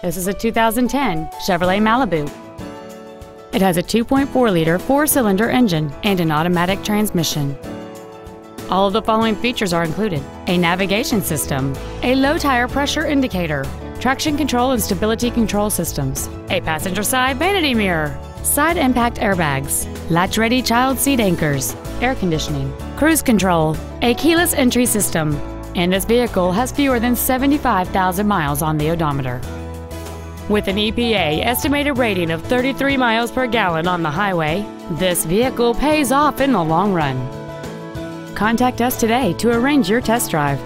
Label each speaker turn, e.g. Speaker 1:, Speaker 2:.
Speaker 1: This is a 2010 Chevrolet Malibu. It has a 2.4-liter four-cylinder engine and an automatic transmission. All of the following features are included. A navigation system, a low tire pressure indicator, traction control and stability control systems, a passenger side vanity mirror, side impact airbags, latch-ready child seat anchors, air conditioning, cruise control, a keyless entry system, and this vehicle has fewer than 75,000 miles on the odometer. With an EPA estimated rating of 33 miles per gallon on the highway, this vehicle pays off in the long run. Contact us today to arrange your test drive.